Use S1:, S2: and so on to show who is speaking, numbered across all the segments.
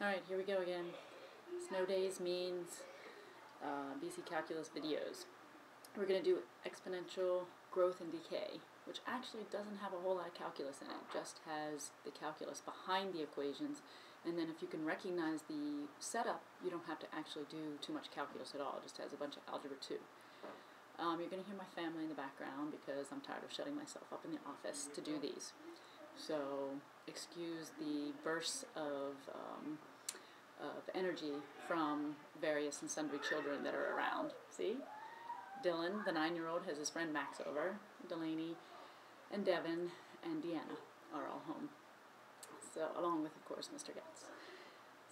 S1: Alright, here we go again. Snow days means uh, BC Calculus videos. We're going to do exponential growth and decay, which actually doesn't have a whole lot of calculus in it, just has the calculus behind the equations, and then if you can recognize the setup, you don't have to actually do too much calculus at all, it just has a bunch of algebra too. Um, you're going to hear my family in the background because I'm tired of shutting myself up in the office to do these. So excuse the bursts of um, of energy from various and sundry children that are around. See? Dylan, the nine year old, has his friend Max over. Delaney and Devin and Deanna are all home. So, along with, of course, Mr. Goetz.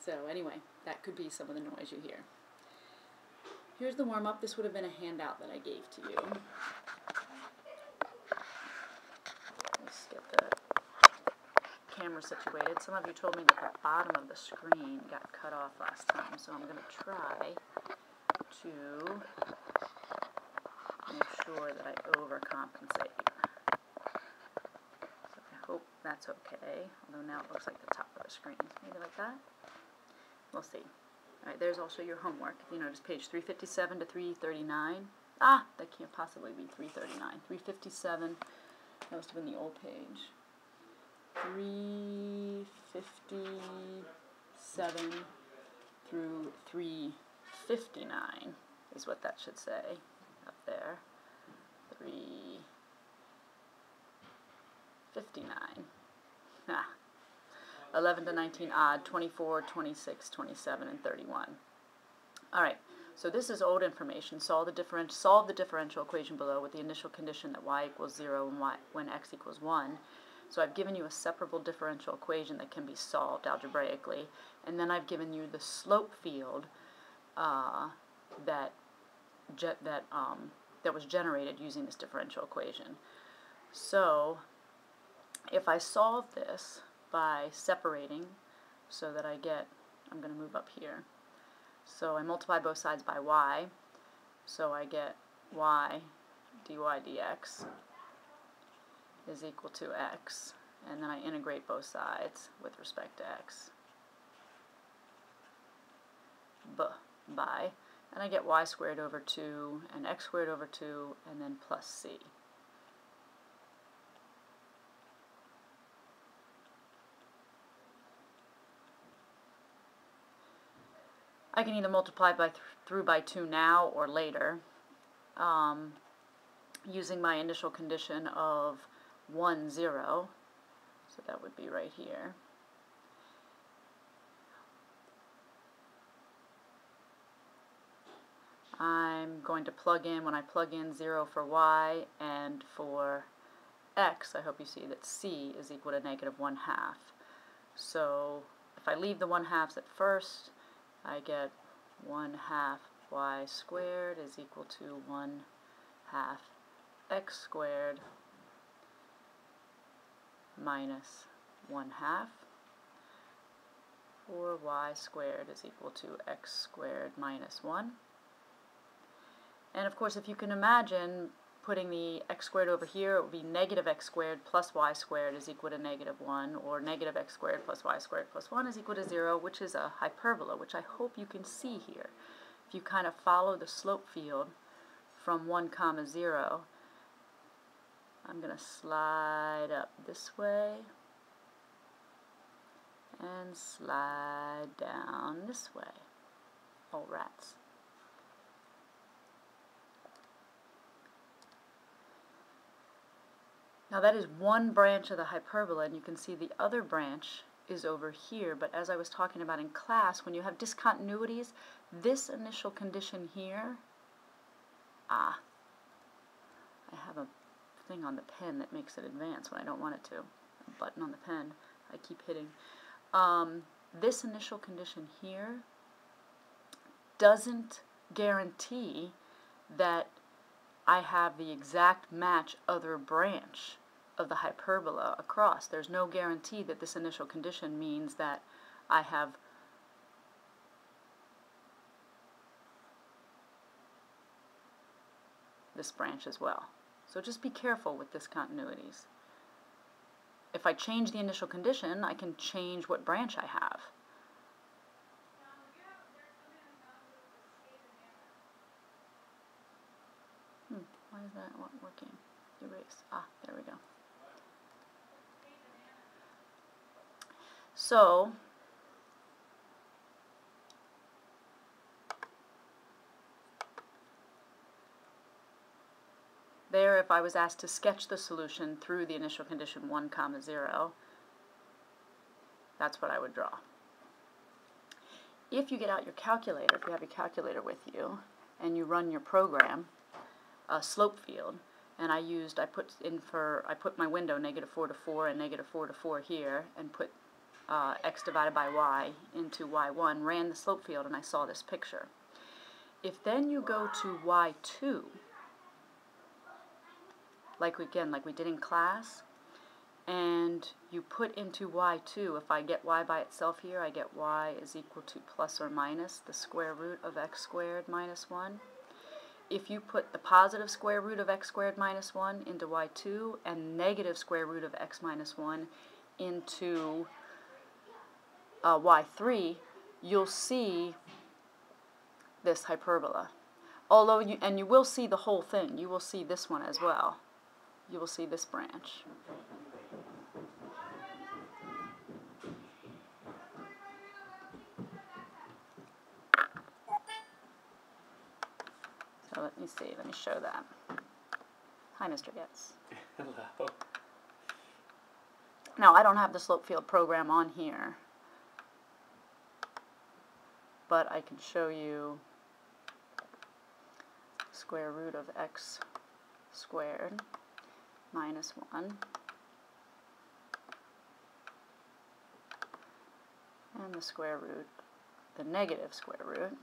S1: So, anyway, that could be some of the noise you hear. Here's the warm up. This would have been a handout that I gave to you. Camera situated. Some of you told me that the bottom of the screen got cut off last time, so I'm going to try to make sure that I overcompensate. So I hope that's okay, although now it looks like the top of the screen. Maybe like that? We'll see. Alright, there's also your homework. If you notice page 357 to 339. Ah, that can't possibly be 339. 357, that must have been the old page. 357 through 359 is what that should say up there. 359. Ah. 11 to 19 odd, 24, 26, 27, and 31. All right, so this is old information. Solve the, differential, solve the differential equation below with the initial condition that y equals 0 and y, when x equals 1. So I've given you a separable differential equation that can be solved algebraically, and then I've given you the slope field uh, that that um, that was generated using this differential equation. So if I solve this by separating so that I get, I'm going to move up here, so I multiply both sides by y, so I get y dy dx is equal to x, and then I integrate both sides with respect to x. B, by, and I get y squared over 2 and x squared over 2 and then plus c. I can either multiply by th through by 2 now or later um, using my initial condition of 1, 0. So that would be right here. I'm going to plug in, when I plug in 0 for y and for x, I hope you see that c is equal to negative 1 half. So if I leave the 1 halves at first, I get 1 half y squared is equal to 1 half x squared minus 1 half, or y squared is equal to x squared minus 1. And of course, if you can imagine putting the x squared over here, it would be negative x squared plus y squared is equal to negative 1, or negative x squared plus y squared plus 1 is equal to 0, which is a hyperbola, which I hope you can see here. If you kind of follow the slope field from 1 comma 0, I'm going to slide up this way and slide down this way. Oh, rats. Now that is one branch of the hyperbola, and you can see the other branch is over here, but as I was talking about in class, when you have discontinuities, this initial condition here, ah, I have a thing on the pen that makes it advance when I don't want it to. A button on the pen I keep hitting. Um, this initial condition here doesn't guarantee that I have the exact match other branch of the hyperbola across. There's no guarantee that this initial condition means that I have this branch as well. So just be careful with discontinuities. If I change the initial condition, I can change what branch I have. Hmm, why is that not working? Erase. Ah, there we go. So there if I was asked to sketch the solution through the initial condition 1 comma 0, that's what I would draw. If you get out your calculator, if you have your calculator with you, and you run your program, a slope field, and I used, I put in for, I put my window negative 4 to 4 and negative 4 to 4 here, and put uh, x divided by y into y1, ran the slope field, and I saw this picture. If then you go to y2, like we, again, like we did in class, and you put into y2, if I get y by itself here, I get y is equal to plus or minus the square root of x squared minus 1. If you put the positive square root of x squared minus 1 into y2 and negative square root of x minus 1 into uh, y3, you'll see this hyperbola. Although you, and you will see the whole thing, you will see this one as well. You will see this branch. So let me see, let me show that. Hi, Mr. Goetz.
S2: Hello.
S1: Now, I don't have the slope field program on here, but I can show you square root of x squared minus 1 and the square root, the negative square root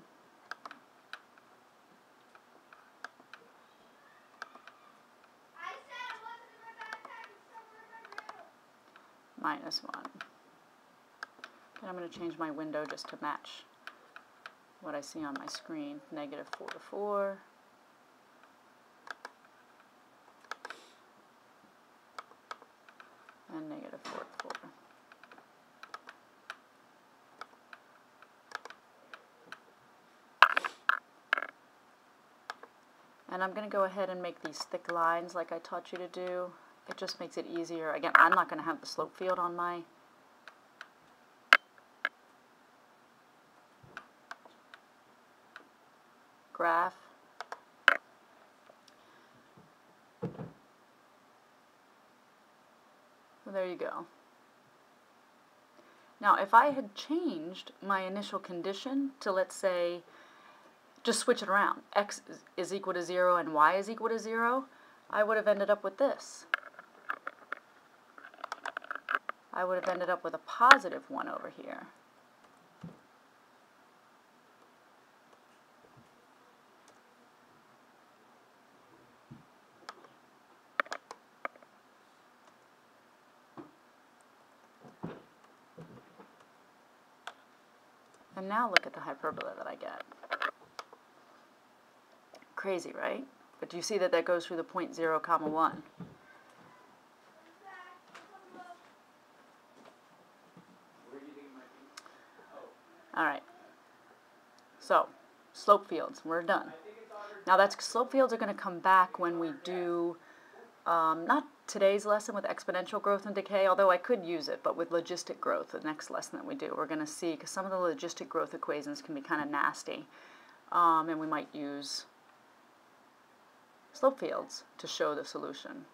S1: minus 1. And I'm going to change my window just to match what I see on my screen. Negative 4 to 4. And negative 4 4. And I'm going to go ahead and make these thick lines like I taught you to do. It just makes it easier. Again, I'm not going to have the slope field on my graph. So there you go. Now, if I had changed my initial condition to, let's say, just switch it around, x is equal to 0 and y is equal to 0, I would have ended up with this. I would have ended up with a positive 1 over here. Now look at the hyperbola that I get. Crazy, right? But do you see that that goes through the point 0 comma 1? All right. So, slope fields, we're done. Now that's slope fields are going to come back when we do, um, not today's lesson with exponential growth and decay, although I could use it, but with logistic growth, the next lesson that we do, we're going to see, because some of the logistic growth equations can be kind of nasty, um, and we might use slope fields to show the solution.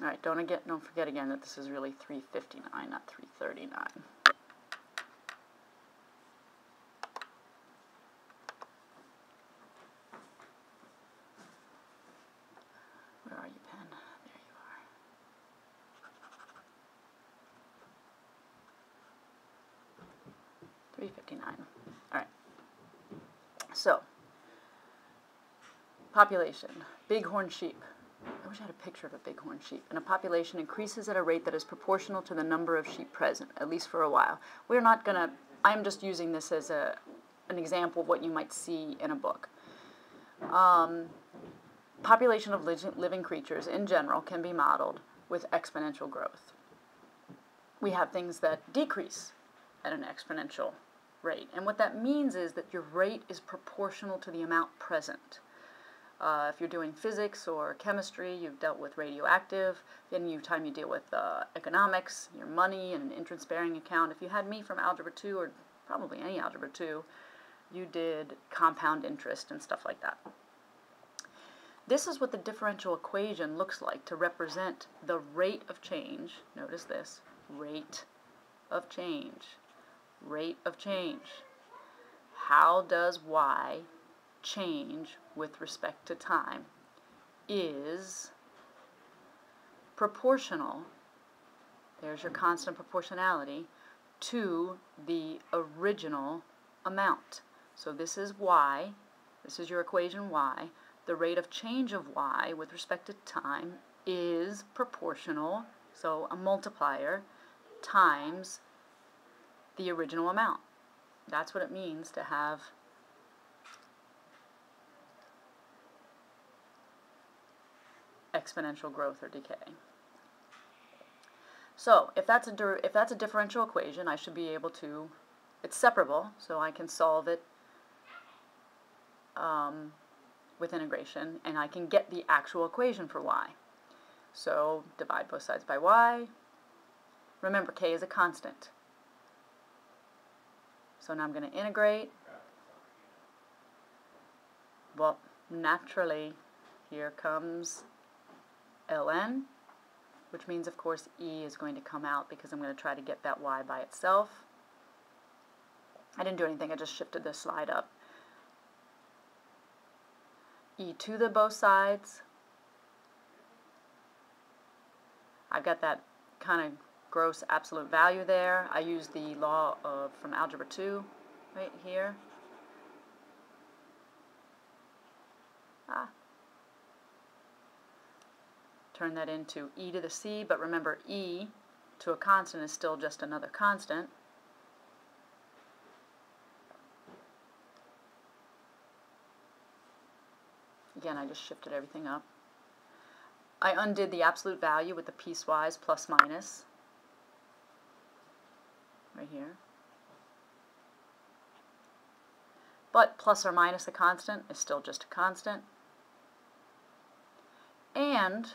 S1: All right, don't, again, don't forget again that this is really 359, not 339. Where are you, pen? There you are. Three fifty-nine. All right. So, population, bighorn sheep. I wish I had a picture of a bighorn sheep. And a population increases at a rate that is proportional to the number of sheep present, at least for a while. We're not going to, I'm just using this as a, an example of what you might see in a book. Um, population of living creatures in general can be modeled with exponential growth. We have things that decrease at an exponential rate. And what that means is that your rate is proportional to the amount present. Uh, if you're doing physics or chemistry, you've dealt with radioactive. Any time you deal with uh, economics, your money, and an interest-bearing account. If you had me from Algebra 2 or probably any Algebra 2, you did compound interest and stuff like that. This is what the differential equation looks like to represent the rate of change. Notice this, rate of change, rate of change. How does y change with respect to time is proportional, there's your constant proportionality, to the original amount. So this is y, this is your equation y, the rate of change of y with respect to time is proportional, so a multiplier, times the original amount. That's what it means to have exponential growth or decay. So if that's a if that's a differential equation, I should be able to, it's separable, so I can solve it um, with integration, and I can get the actual equation for y. So divide both sides by y. Remember, k is a constant. So now I'm going to integrate. Well, naturally, here comes ln, which means, of course, e is going to come out because I'm going to try to get that y by itself. I didn't do anything, I just shifted this slide up e to the both sides. I've got that kind of gross absolute value there. I use the law of from algebra 2 right here. Ah. Turn that into e to the c, but remember e to a constant is still just another constant. Again, I just shifted everything up. I undid the absolute value with the piecewise plus minus right here. But plus or minus a constant is still just a constant. And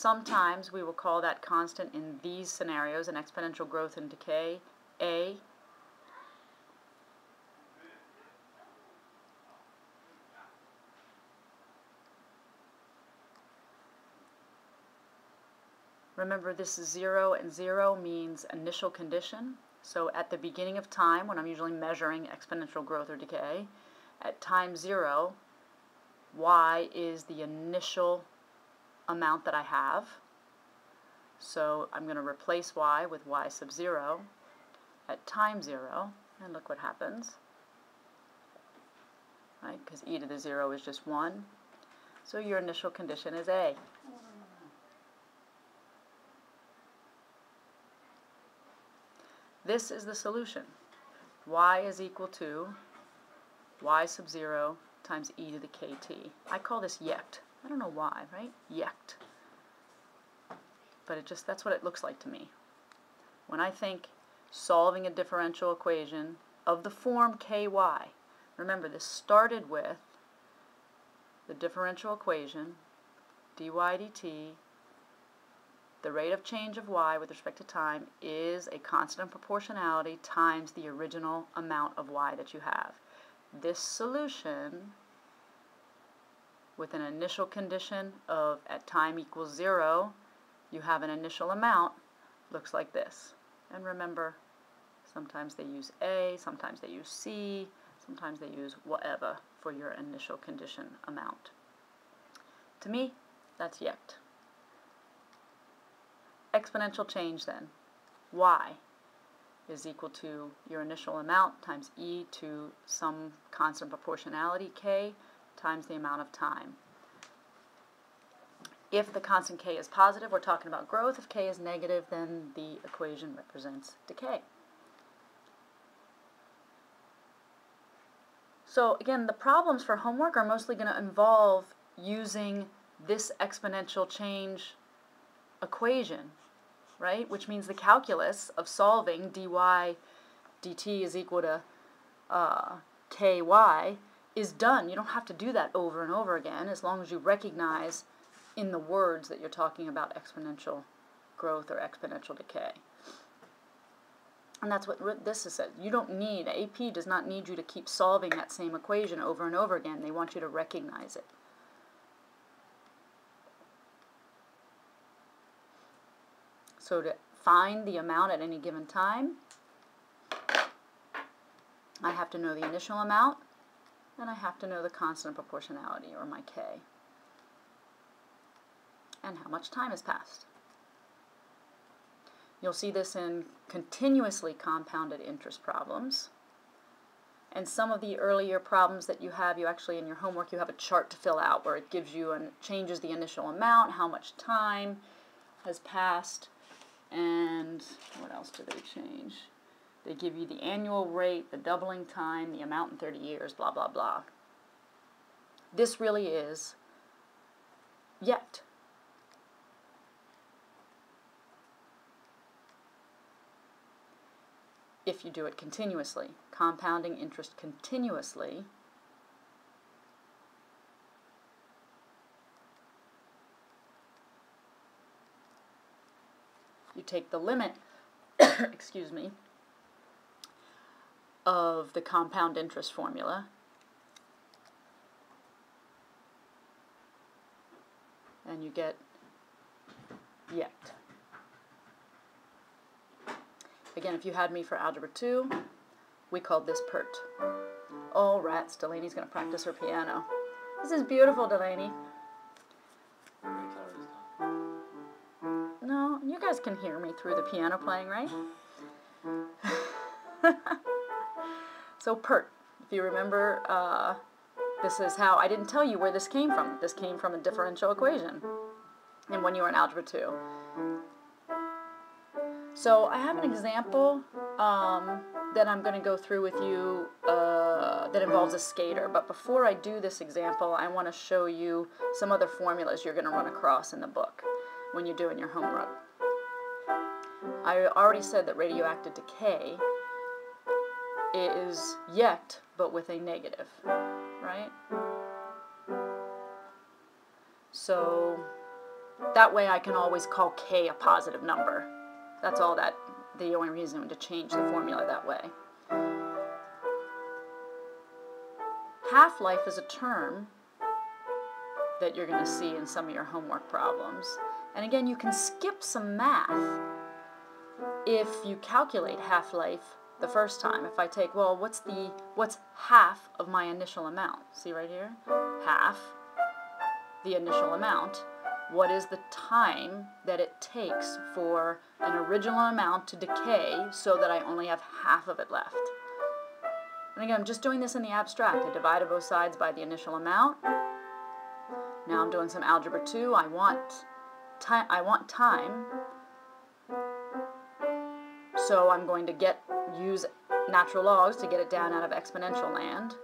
S1: sometimes we will call that constant in these scenarios, an exponential growth and decay, A Remember this is 0 and 0 means initial condition. So at the beginning of time, when I'm usually measuring exponential growth or decay, at time 0, y is the initial amount that I have. So I'm going to replace y with y sub 0 at time 0, and look what happens. Right, because e to the 0 is just 1. So your initial condition is a. This is the solution. y is equal to y sub 0 times e to the kt. I call this yect. I don't know why, right? Yect. But it just that's what it looks like to me. When I think solving a differential equation of the form ky, remember this started with the differential equation dy dt the rate of change of y with respect to time is a constant proportionality times the original amount of y that you have. This solution with an initial condition of at time equals 0, you have an initial amount, looks like this. And remember, sometimes they use A, sometimes they use C, sometimes they use whatever for your initial condition amount. To me, that's yect exponential change then, y is equal to your initial amount times e to some constant proportionality k times the amount of time. If the constant k is positive, we're talking about growth. If k is negative, then the equation represents decay. So again, the problems for homework are mostly going to involve using this exponential change equation right? Which means the calculus of solving dy dt is equal to uh, ky is done. You don't have to do that over and over again as long as you recognize in the words that you're talking about exponential growth or exponential decay. And that's what this is said. You don't need, AP does not need you to keep solving that same equation over and over again. They want you to recognize it. So to find the amount at any given time, I have to know the initial amount, and I have to know the constant proportionality, or my k, and how much time has passed. You'll see this in continuously compounded interest problems. And some of the earlier problems that you have, you actually in your homework, you have a chart to fill out where it gives you and changes the initial amount, how much time has passed, and what else do they change? They give you the annual rate, the doubling time, the amount in 30 years, blah, blah, blah. This really is yet if you do it continuously. Compounding interest continuously you take the limit, excuse me, of the compound interest formula and you get yet. Again, if you had me for Algebra 2, we called this PERT. Oh, rats, Delaney's going to practice her piano. This is beautiful, Delaney. No, you guys can hear me through the piano playing, right? so PERT, if you remember, uh, this is how, I didn't tell you where this came from. This came from a differential equation and when you were in Algebra 2. So I have an example um, that I'm going to go through with you uh, that involves a skater. But before I do this example, I want to show you some other formulas you're going to run across in the book when you're doing your homework. I already said that radioactive decay is yet, but with a negative, right? So that way I can always call k a positive number. That's all that, the only reason to change the formula that way. Half-life is a term that you're going to see in some of your homework problems. And again, you can skip some math if you calculate half-life the first time. If I take, well, what's the what's half of my initial amount? See right here? Half the initial amount what is the time that it takes for an original amount to decay so that I only have half of it left. And again, I'm just doing this in the abstract. I divided both sides by the initial amount. Now I'm doing some algebra 2. I want time I want time. So I'm going to get use natural logs to get it down out of exponential land.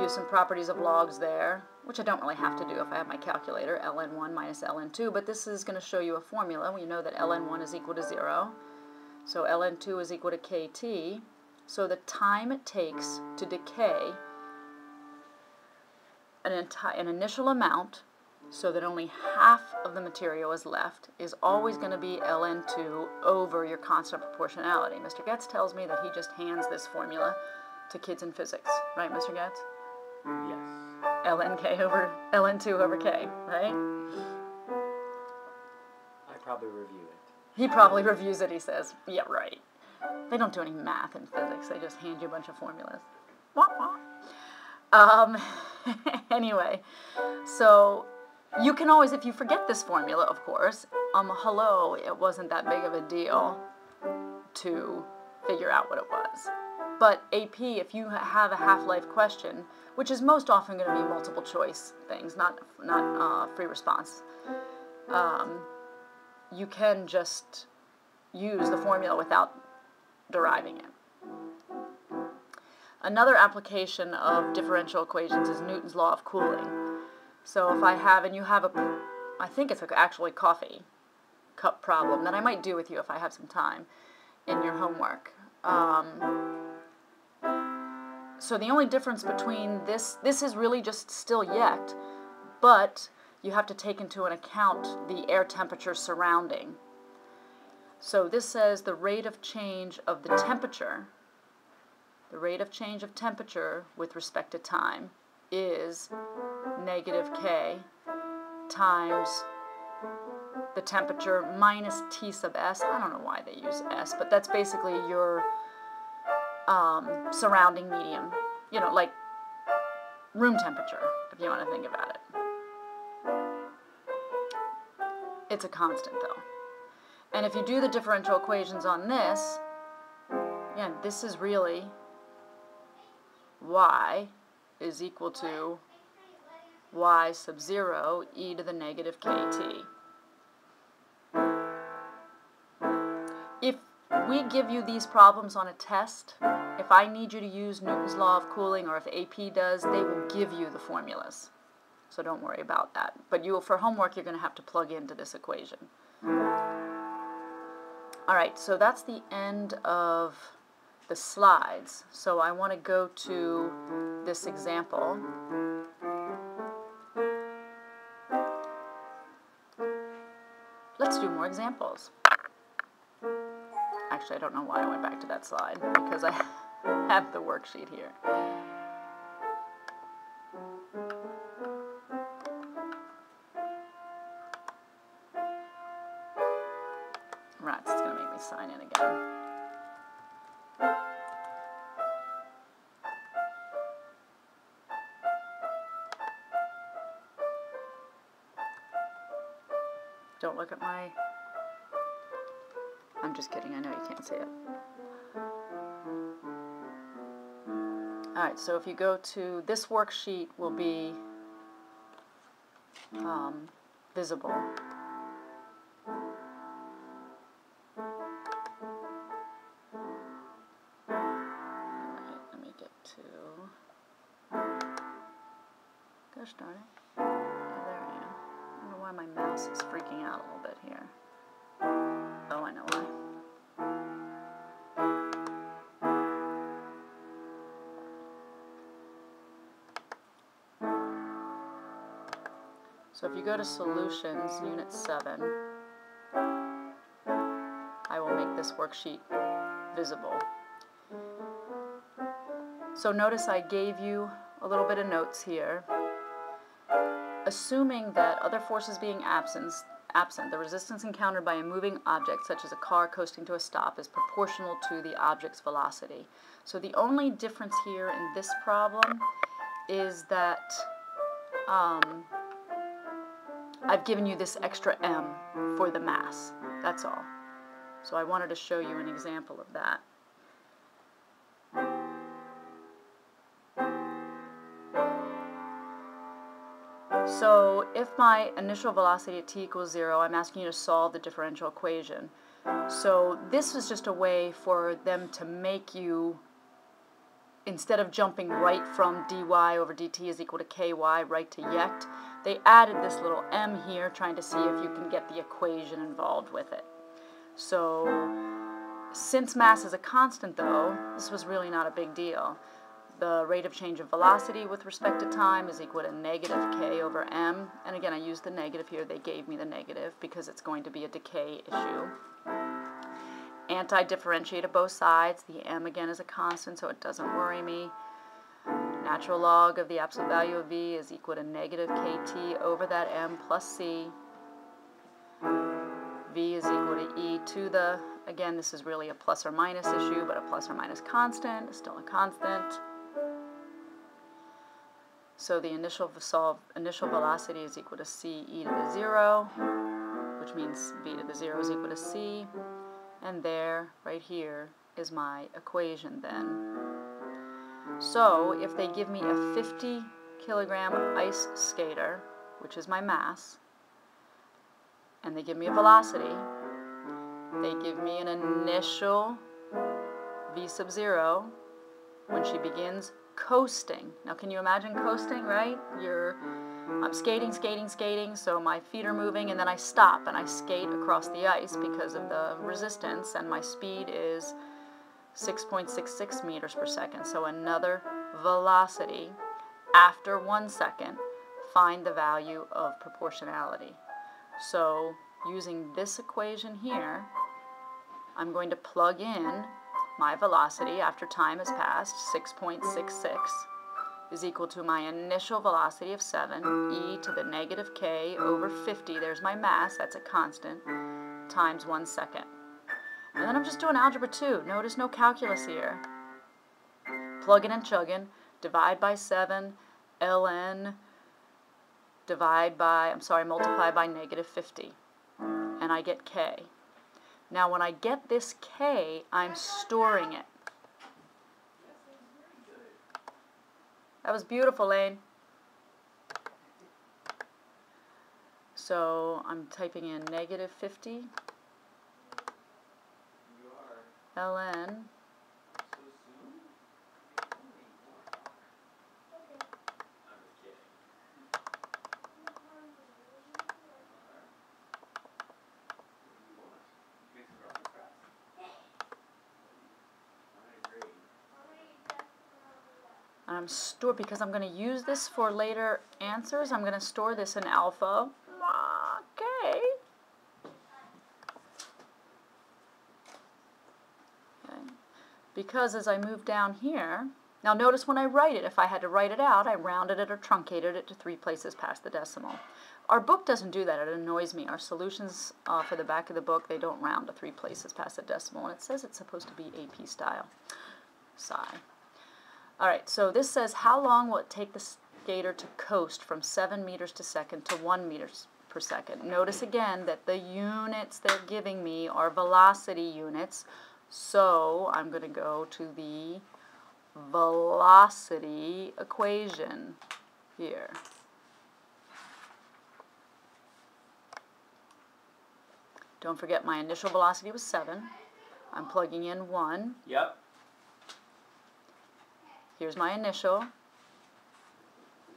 S1: Use some properties of logs there which I don't really have to do if I have my calculator, ln1 minus ln2, but this is going to show you a formula. We know that ln1 is equal to 0, so ln2 is equal to kt, so the time it takes to decay an, an initial amount so that only half of the material is left is always going to be ln2 over your constant proportionality. Mr. Goetz tells me that he just hands this formula to kids in physics, right, Mr. Goetz?
S2: Yes
S1: ln k over ln2 over k, right?
S2: I probably review it.
S1: He probably reviews it, he says. Yeah, right. They don't do any math in physics. They just hand you a bunch of formulas. Wah, wah. Um, anyway, so you can always, if you forget this formula, of course, um, hello, it wasn't that big of a deal to figure out what it was. But AP, if you have a half-life question, which is most often going to be multiple choice things, not not uh, free response, um, you can just use the formula without deriving it. Another application of differential equations is Newton's law of cooling. So if I have, and you have a, I think it's actually coffee, cup problem that I might do with you if I have some time in your homework. Um, so the only difference between this, this is really just still yet, but you have to take into an account the air temperature surrounding. So this says the rate of change of the temperature, the rate of change of temperature with respect to time is negative K times the temperature minus T sub S. I don't know why they use S, but that's basically your um, surrounding medium. You know, like room temperature, if you want to think about it. It's a constant, though. And if you do the differential equations on this, again, this is really y is equal to y sub 0 e to the negative kt. If we give you these problems on a test, if I need you to use Newton's law of cooling or if AP does, they will give you the formulas. So don't worry about that. But you, for homework, you're going to have to plug into this equation. All right, so that's the end of the slides. So I want to go to this example. Let's do more examples. Actually, I don't know why I went back to that slide, because I have the worksheet here. So if you go to this worksheet will be um, visible. Alright, let me get to... Gosh darn it. Oh, there I am. I don't know why my mouse is freaking out a little bit here. Oh, I know If you go to Solutions, Unit 7, I will make this worksheet visible. So notice I gave you a little bit of notes here. Assuming that other forces being absent, absent, the resistance encountered by a moving object, such as a car coasting to a stop, is proportional to the object's velocity. So the only difference here in this problem is that um, I've given you this extra m for the mass. That's all. So I wanted to show you an example of that. So if my initial velocity at t equals 0, I'm asking you to solve the differential equation. So this is just a way for them to make you, instead of jumping right from dy over dt is equal to ky right to yect, they added this little m here trying to see if you can get the equation involved with it. So since mass is a constant though, this was really not a big deal. The rate of change of velocity with respect to time is equal to negative k over m. And again, I used the negative here. They gave me the negative because it's going to be a decay issue. Anti-differentiate both sides. The m again is a constant, so it doesn't worry me. Natural log of the absolute value of v is equal to negative kt over that m plus c. v is equal to e to the, again, this is really a plus or minus issue, but a plus or minus constant, is still a constant. So the initial, solve, initial velocity is equal to c e to the 0, which means v to the 0 is equal to c. And there, right here, is my equation then. So if they give me a 50 kilogram ice skater, which is my mass, and they give me a velocity, they give me an initial v sub 0 when she begins coasting. Now, can you imagine coasting, right? You're I'm skating, skating, skating, so my feet are moving, and then I stop and I skate across the ice because of the resistance, and my speed is 6.66 meters per second. So another velocity after one second, find the value of proportionality. So using this equation here, I'm going to plug in my velocity after time has passed, 6.66, is equal to my initial velocity of 7, e to the negative k over 50, there's my mass, that's a constant, times 1 second. And then I'm just doing algebra 2. Notice no calculus here. Plugging and chugging, divide by 7, ln, divide by, I'm sorry, multiply by negative 50. And I get k. Now when I get this k, I'm storing it. That was beautiful, Lane. So I'm typing in negative 50 ln I'm store because I'm going to use this for later answers. I'm going to store this in alpha. Okay. okay. Because as I move down here, now notice when I write it, if I had to write it out, I rounded it or truncated it to three places past the decimal. Our book doesn't do that. It annoys me. Our solutions uh, for the back of the book, they don't round to three places past the decimal. And it says it's supposed to be AP style. Sigh. All right, so this says how long will it take the skater to coast from 7 meters per second to 1 meters per second. Notice again that the units they're giving me are velocity units, so I'm going to go to the velocity equation here. Don't forget my initial velocity was 7. I'm plugging in 1.
S2: Yep.
S1: Here's my initial,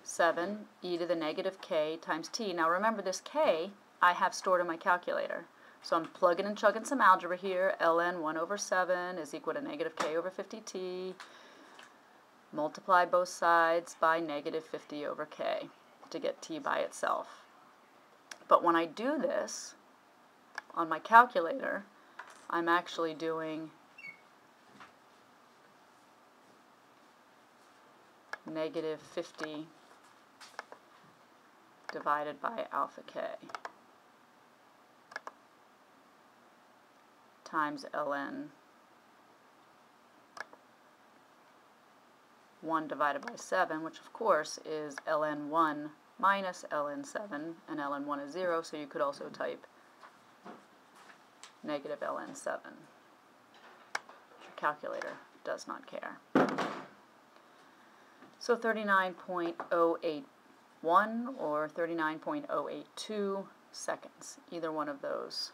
S1: 7 e to the negative k times t. Now remember this k I have stored in my calculator. So I'm plugging and chugging some algebra here. ln 1 over 7 is equal to negative k over 50t. Multiply both sides by negative 50 over k to get t by itself. But when I do this on my calculator, I'm actually doing negative 50 divided by alpha k times ln 1 divided by 7, which of course is ln 1 minus ln 7, and ln 1 is 0, so you could also type negative ln 7. Your calculator does not care. So 39.081 or 39.082 seconds, either one of those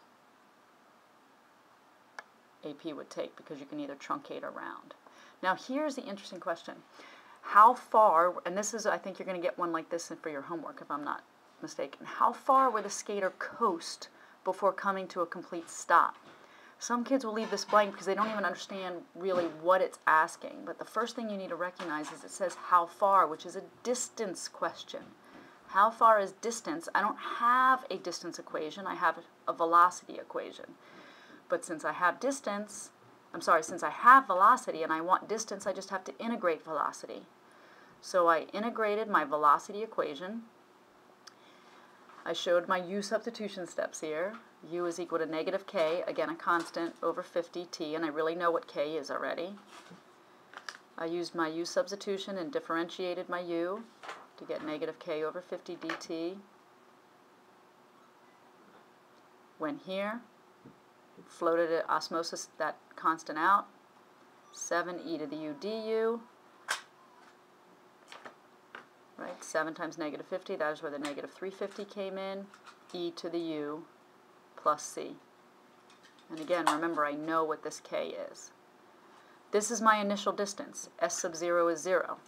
S1: AP would take because you can either truncate or round. Now here's the interesting question. How far, and this is, I think you're going to get one like this for your homework if I'm not mistaken, how far would a skater coast before coming to a complete stop? Some kids will leave this blank because they don't even understand really what it's asking. But the first thing you need to recognize is it says how far, which is a distance question. How far is distance? I don't have a distance equation. I have a velocity equation. But since I have distance, I'm sorry, since I have velocity and I want distance, I just have to integrate velocity. So I integrated my velocity equation. I showed my u substitution steps here u is equal to negative k, again a constant, over 50t, and I really know what k is already. I used my u substitution and differentiated my u to get negative k over 50 dt. Went here, floated it, osmosis that constant out, 7e to the u du, right, 7 times negative 50, that is where the negative 350 came in, e to the u plus c. And again, remember, I know what this k is. This is my initial distance. S sub 0 is 0.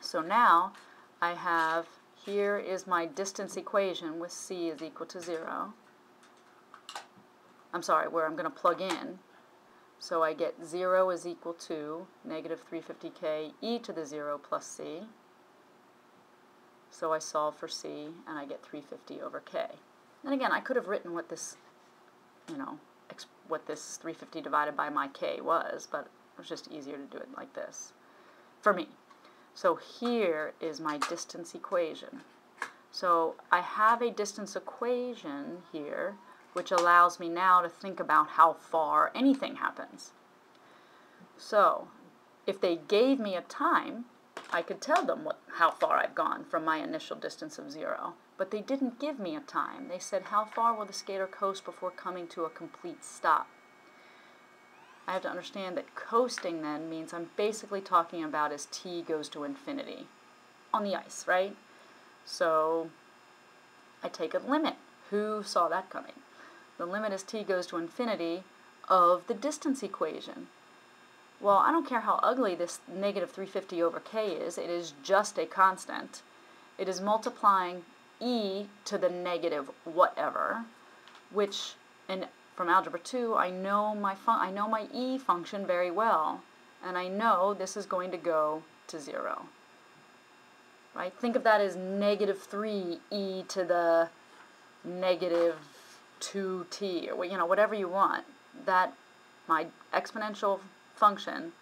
S1: So now I have here is my distance equation with c is equal to 0. I'm sorry, where I'm going to plug in. So I get 0 is equal to negative 350k e to the 0 plus c. So I solve for c, and I get 350 over k. And again, I could have written what this, you know, what this 350 divided by my k was, but it was just easier to do it like this, for me. So here is my distance equation. So I have a distance equation here, which allows me now to think about how far anything happens. So if they gave me a time, I could tell them what, how far I've gone from my initial distance of zero. But they didn't give me a time. They said, how far will the skater coast before coming to a complete stop? I have to understand that coasting then means I'm basically talking about as t goes to infinity on the ice, right? So I take a limit. Who saw that coming? The limit as t goes to infinity of the distance equation. Well, I don't care how ugly this negative 350 over k is, it is just a constant. It is multiplying e to the negative whatever, which from algebra 2, I know my I know my e function very well, and I know this is going to go to 0. Right? Think of that as negative 3 e to the negative 2t, or you know, whatever you want. That my exponential function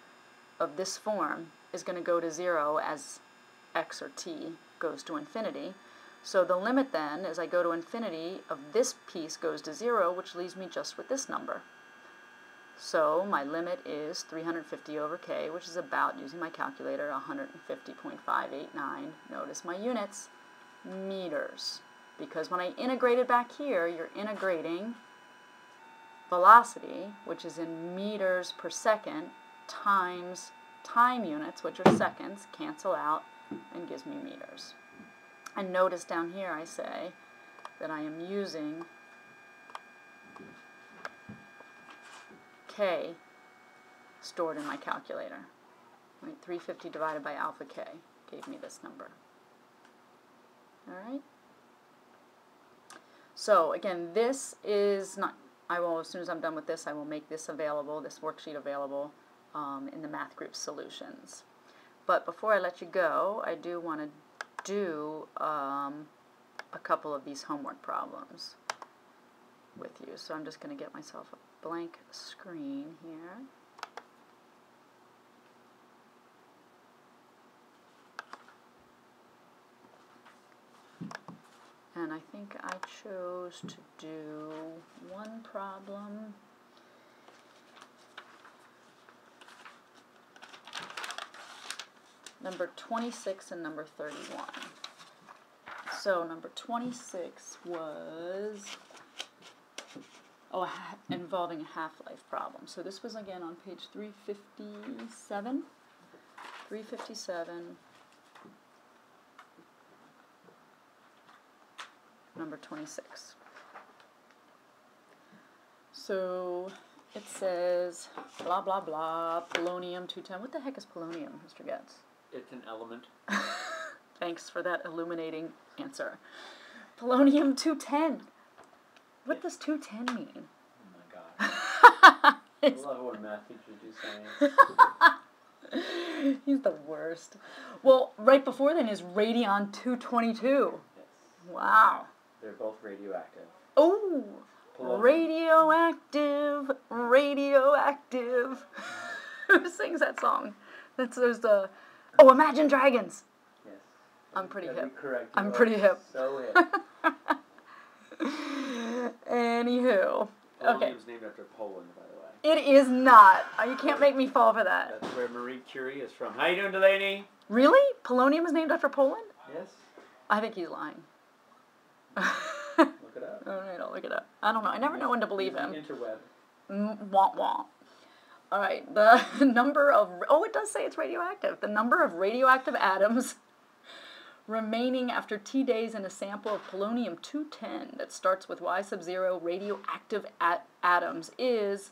S1: of this form is going to go to 0 as x or t goes to infinity. So the limit then, as I go to infinity, of this piece goes to 0, which leaves me just with this number. So my limit is 350 over k, which is about, using my calculator, 150.589. Notice my units, meters. Because when I integrate it back here, you're integrating velocity, which is in meters per second, times time units, which are seconds, cancel out, and gives me meters. And notice down here I say that I am using k stored in my calculator. Right, 350 divided by alpha k gave me this number. Alright? So again, this is not I will, as soon as I'm done with this, I will make this available, this worksheet available um, in the math group solutions. But before I let you go, I do want to do um, a couple of these homework problems with you. So I'm just going to get myself a blank screen here. And I think I chose to do one problem number 26 and number 31. So number 26 was oh involving a half-life problem. So this was again on page 357. 357 number 26. So it says blah blah blah polonium 210. What the heck is polonium, Mr. Goetz?
S2: It's an element.
S1: Thanks for that illuminating answer. Polonium 210. What does 210 mean?
S2: Oh my god. I love when math teachers do
S1: science. He's the worst. Well, right before then is radon 222. Yes. Wow.
S2: They're both radioactive.
S1: Oh, radioactive, radioactive. Who sings that song? That's there's the. Oh, Imagine Dragons.
S2: Yes.
S1: I'm pretty hip.
S2: Correct.
S1: I'm pretty hip.
S2: So hip.
S1: Anywho. Okay.
S2: was named after Poland, by the way.
S1: It is not. Oh, you can't make me fall for that.
S2: That's where Marie Curie is from. How you doing, Delaney?
S1: Really? Polonium is named after Poland?
S2: Yes.
S1: I think he's lying.
S2: Look it up.
S1: All right, I'll look it up. I don't know. I never know when to believe him.
S2: Interweb.
S1: Wah wah. All right, the number of oh, it does say it's radioactive. The number of radioactive atoms remaining after T days in a sample of polonium 210 that starts with Y sub 0 radioactive at atoms is,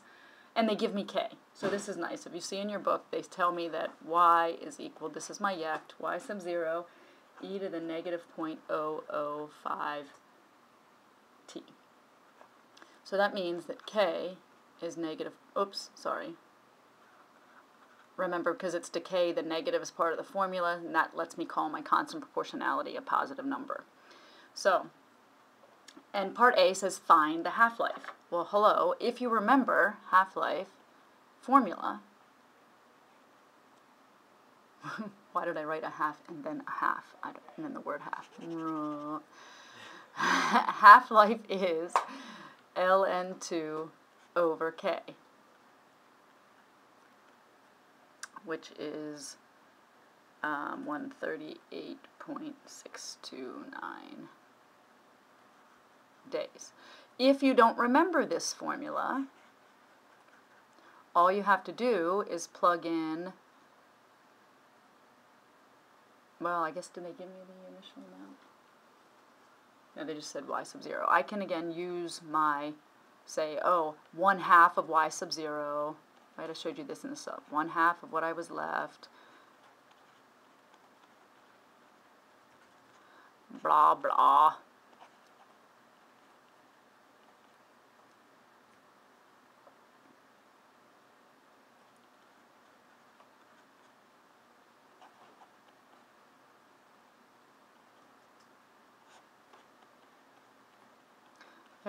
S1: and they give me K. So this is nice. If you see in your book, they tell me that Y is equal, this is my YECT, Y sub 0 e to the negative 0.005 t. So that means that k is negative, oops, sorry. Remember, because it's decay, the negative is part of the formula, and that lets me call my constant proportionality a positive number. So, and part A says find the half-life. Well, hello, if you remember half-life formula, why did I write a half and then a half? And then the word half. half-life is ln2 over k, which is um, 138.629 days. If you don't remember this formula, all you have to do is plug in, well, I guess, did they give me the initial amount? No, they just said y sub 0. I can, again, use my, say, oh, 1 half of y sub 0. Right, I showed you this in the sub. 1 half of what I was left. Blah, blah.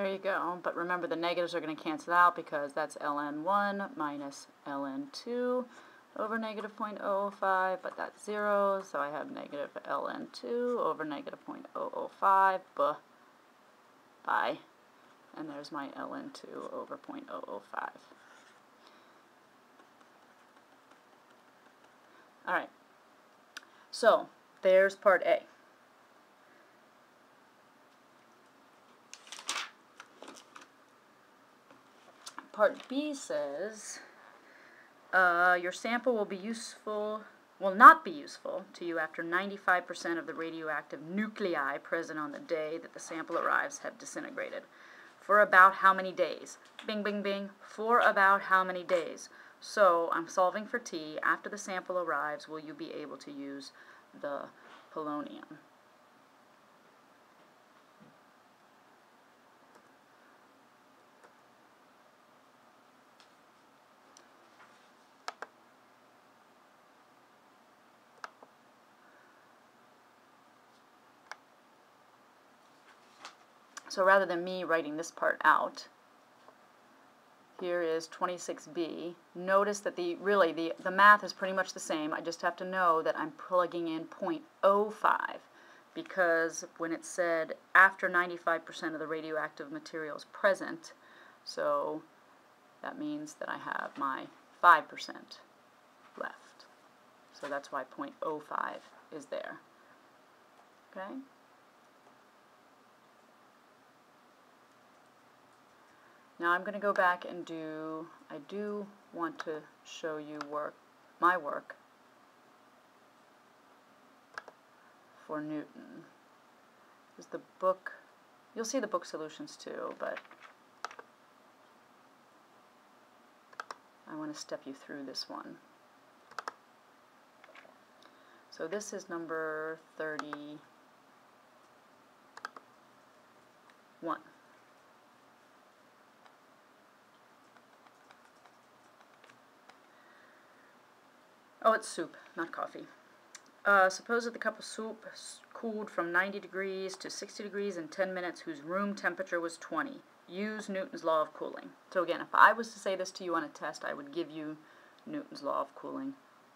S1: There you go. But remember the negatives are going to cancel out because that's ln1 minus ln2 over negative 0.005, but that's 0, so I have negative ln2 over negative 0.005, buh, bye. And there's my ln2 over 0.005. Alright, so there's part A. Part B says, uh, your sample will be useful, will not be useful to you after 95% of the radioactive nuclei present on the day that the sample arrives have disintegrated. For about how many days? Bing, bing, bing. For about how many days? So I'm solving for T. After the sample arrives, will you be able to use the polonium? So rather than me writing this part out, here is 26b. Notice that the really the, the math is pretty much the same. I just have to know that I'm plugging in 0.05 because when it said after 95% of the radioactive material is present, so that means that I have my 5% left. So that's why 0.05 is there. Okay? Now I'm going to go back and do, I do want to show you work, my work for Newton. Is the book, you'll see the book solutions too, but I want to step you through this one. So this is number 31. Oh, it's soup, not coffee. Uh, suppose that the cup of soup cooled from 90 degrees to 60 degrees in 10 minutes whose room temperature was 20. Use Newton's law of cooling. So again, if I was to say this to you on a test, I would give you Newton's law of cooling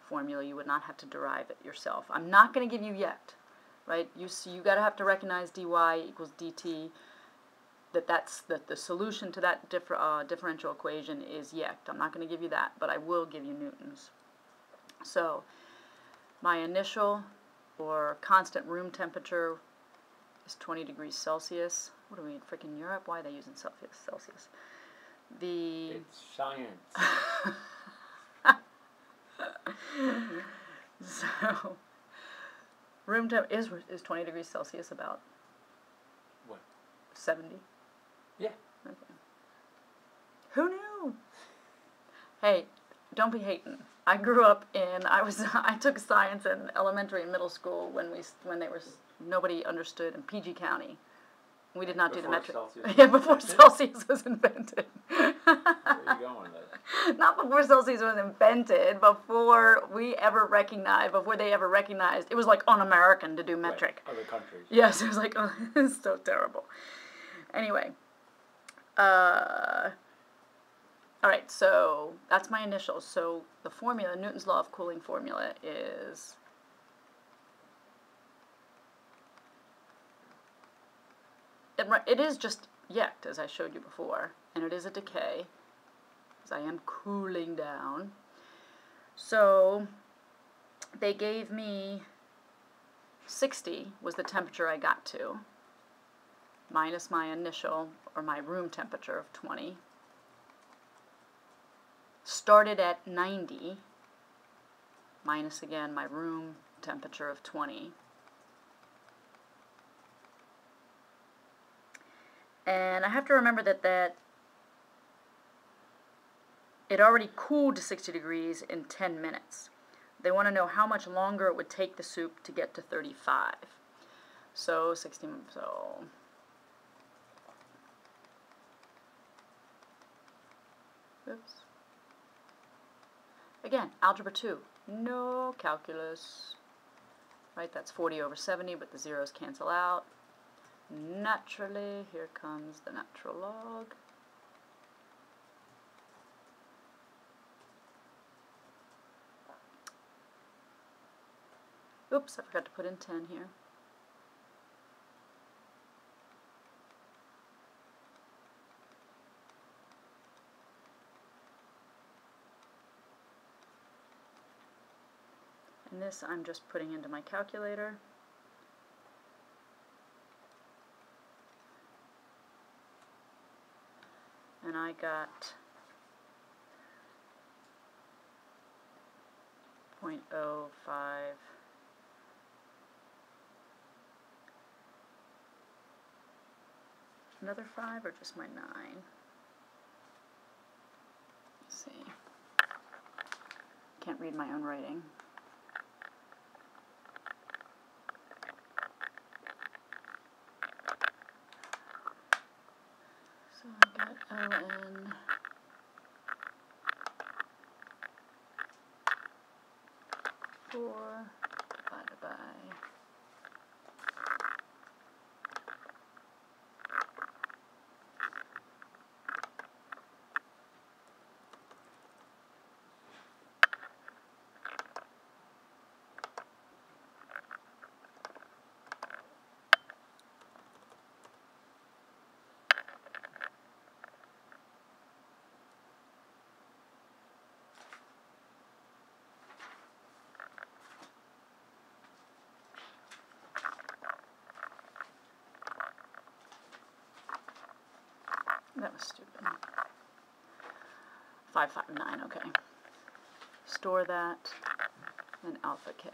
S1: formula. You would not have to derive it yourself. I'm not going to give you yet, right? You you got to have to recognize dy equals dt. That that's that the solution to that differ, uh, differential equation is yet. I'm not going to give you that, but I will give you Newton's. So my initial or constant room temperature is 20 degrees Celsius. What are we in freaking Europe? Why are they using Celsius? Celsius. The
S2: it's science.
S1: so room temp is is 20 degrees Celsius about
S2: what?
S1: 70.
S2: Yeah.
S1: Okay. Who knew? Hey, don't be hating. I grew up in I was I took science in elementary and middle school when we when they were nobody understood in PG County. We did not do the metric.
S2: Celsius
S1: yeah, before? Celsius was invented.
S2: Where are you going
S1: not before Celsius was invented, before we ever recognized, before they ever recognized, it was like un-American to do metric.
S2: Right, Other countries.
S1: Yes, it was like, oh, it's so terrible. Anyway, uh, all right, so that's my initials. So the formula, Newton's law of cooling formula is it, it is just yet, as I showed you before, and it is a decay, as I am cooling down. So they gave me 60 was the temperature I got to, minus my initial or my room temperature of 20. Started at 90, minus again my room temperature of 20. And I have to remember that that it already cooled to 60 degrees in 10 minutes. They want to know how much longer it would take the soup to get to 35. So 60, so oops. Again, algebra 2, no calculus. Right, that's 40 over 70, but the zeros cancel out. Naturally, here comes the natural log. Oops, I forgot to put in 10 here. And this I'm just putting into my calculator. And I got 0.05 another five or just my nine? Let's see. Can't read my own writing. So Got ln four divided by That was stupid. 559, okay. Store that in alpha k.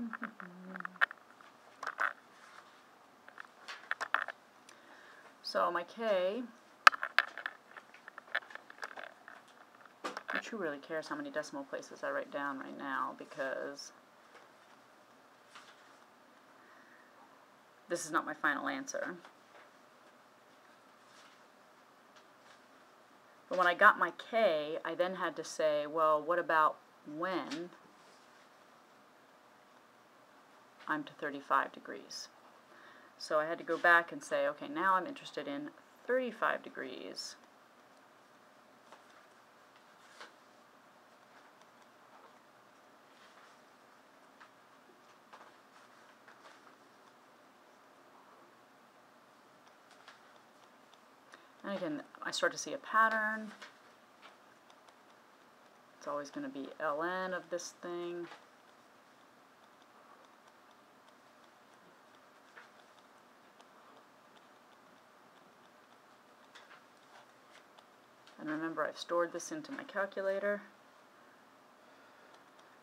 S1: Mm-hmm. So my k, which who really cares how many decimal places I write down right now because this is not my final answer. But when I got my k, I then had to say, well, what about when I'm to 35 degrees? So I had to go back and say, okay, now I'm interested in 35 degrees. And again, I start to see a pattern. It's always going to be ln of this thing. And remember, I've stored this into my calculator.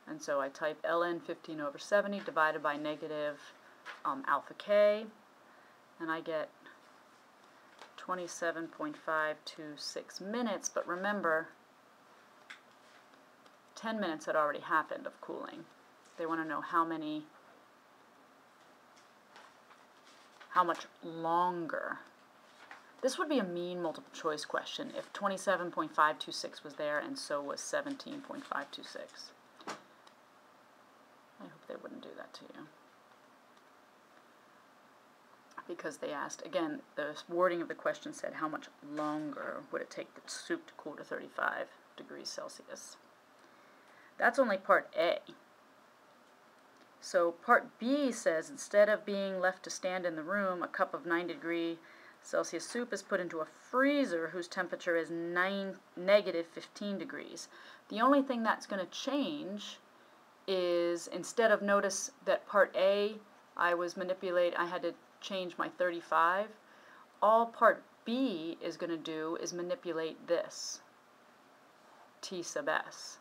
S1: And so I type ln 15 over 70 divided by negative um, alpha k, and I get 27.526 minutes, but remember, 10 minutes had already happened of cooling. They want to know how many, how much longer. This would be a mean multiple choice question if 27.526 was there and so was 17.526. I hope they wouldn't do that to you. Because they asked, again, the wording of the question said how much longer would it take the soup to cool to 35 degrees Celsius. That's only part A. So part B says instead of being left to stand in the room, a cup of 90 degree Celsius soup is put into a freezer whose temperature is nine, negative 15 degrees. The only thing that's going to change is instead of notice that part A I was manipulate I had to change my 35 all part B is going to do is manipulate this T sub S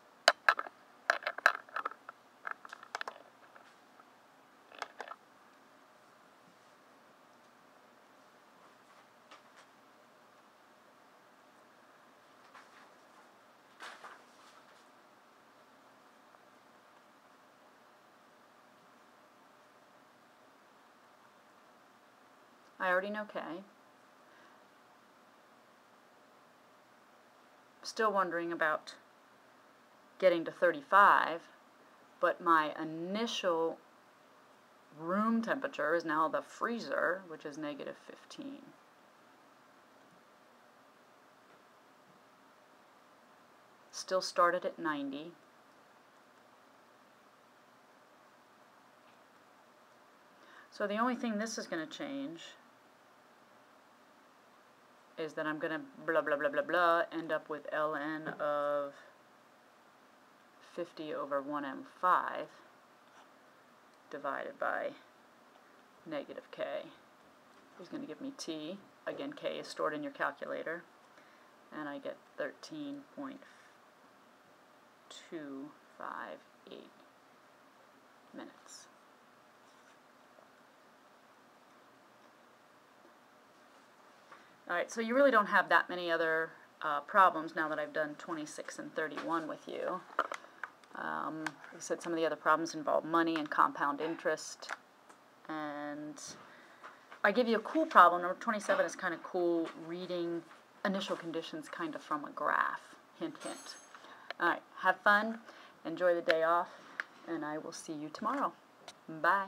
S1: I already know K. Still wondering about getting to 35, but my initial room temperature is now the freezer, which is negative 15. Still started at 90. So the only thing this is going to change is that I'm going to blah blah blah blah blah end up with ln of 50 over 1m5 divided by negative k is going to give me t. Again, k is stored in your calculator. And I get 13.258 minutes. Alright, so you really don't have that many other uh, problems now that I've done 26 and 31 with you. Um, I said some of the other problems involve money and compound interest. And I give you a cool problem. Number 27 is kind of cool reading initial conditions kind of from a graph. Hint, hint. Alright, have fun. Enjoy the day off. And I will see you tomorrow. Bye.